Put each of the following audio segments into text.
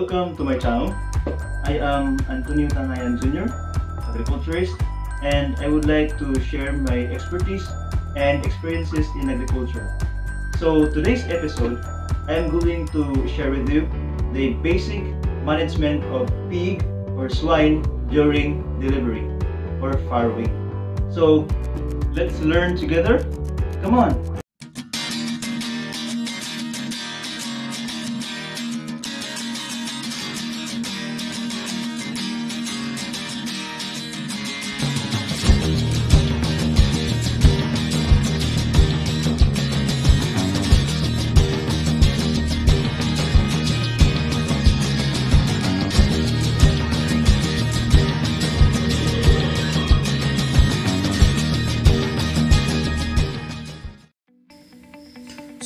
Welcome to my channel. I am Antonio Tanayan Jr., agriculturist, and I would like to share my expertise and experiences in agriculture. So today's episode, I am going to share with you the basic management of pig or swine during delivery or farrowing. So let's learn together. Come on!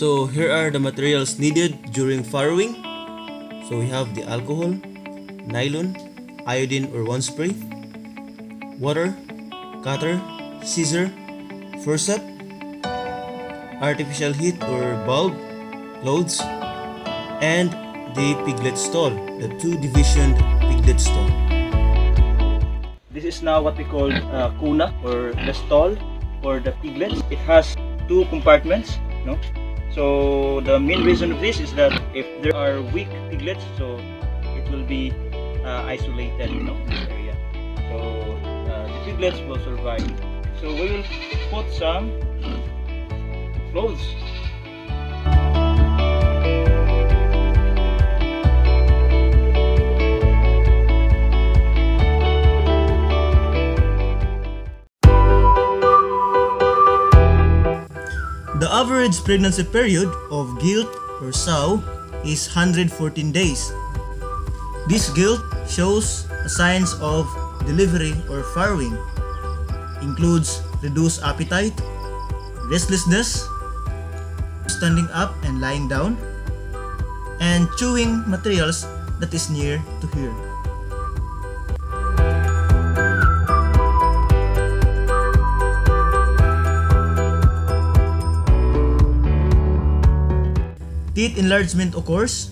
So here are the materials needed during farrowing. So we have the alcohol, nylon, iodine or one spray, water, cutter, scissor, forcep, artificial heat or bulb, loads, and the piglet stall, the two divisioned piglet stall. This is now what we call uh, kuna or the stall for the piglets. It has two compartments, no? So the main reason of this is that if there are weak piglets, so it will be uh, isolated, you know, in this area. So uh, the piglets will survive. So we will put some clothes. The average pregnancy period of gilt or sow is 114 days. This gilt shows signs of delivery or farrowing. Includes reduced appetite, restlessness, standing up and lying down, and chewing materials that is near to here. Teat enlargement occurs.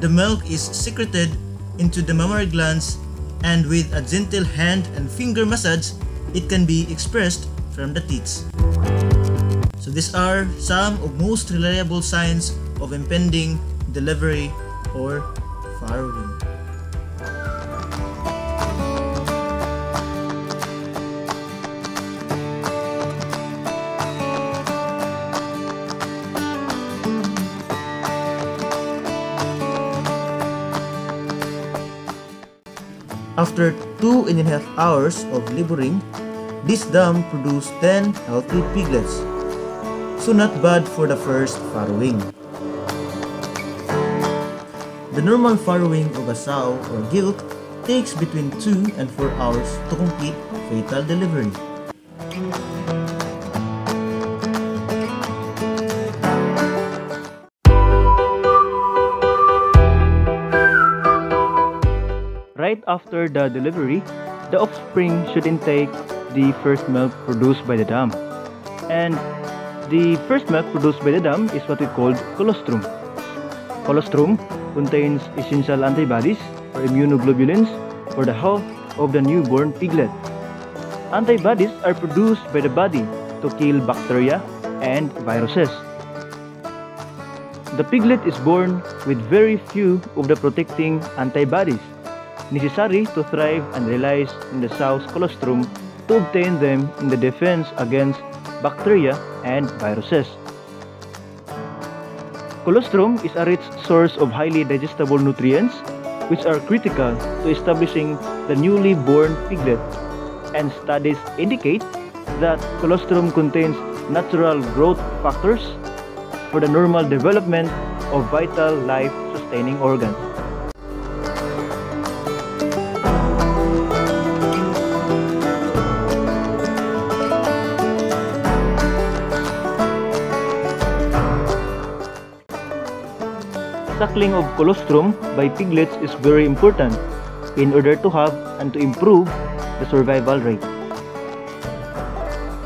The milk is secreted into the mammary glands and with a gentle hand and finger massage, it can be expressed from the teats. So these are some of most reliable signs of impending delivery or farrowing. After two and a half hours of laboring, this dam produced 10 healthy piglets. So not bad for the first farrowing. The normal farrowing of a sow or gilt takes between 2 and 4 hours to complete fetal delivery. Right after the delivery, the offspring should intake the first milk produced by the dam. And the first milk produced by the dam is what we call colostrum. Colostrum contains essential antibodies or immunoglobulins for the health of the newborn piglet. Antibodies are produced by the body to kill bacteria and viruses. The piglet is born with very few of the protecting antibodies necessary to thrive and relies on the sow's colostrum to obtain them in the defense against bacteria and viruses. Colostrum is a rich source of highly digestible nutrients which are critical to establishing the newly born piglet and studies indicate that colostrum contains natural growth factors for the normal development of vital life sustaining organs. Suckling of colostrum by piglets is very important in order to have and to improve the survival rate.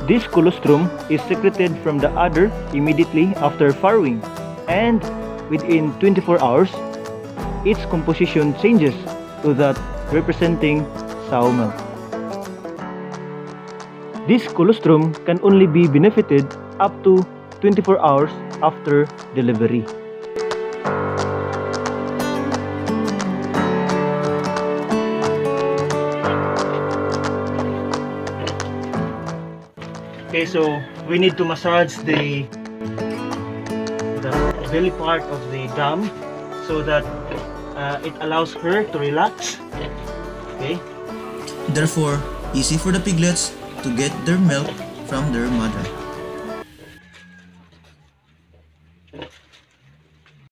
This colostrum is secreted from the udder immediately after farrowing and within 24 hours, its composition changes to that representing sow milk. This colostrum can only be benefited up to 24 hours after delivery. Okay, so we need to massage the the belly part of the dam so that uh, it allows her to relax. Okay, Therefore, easy for the piglets to get their milk from their mother.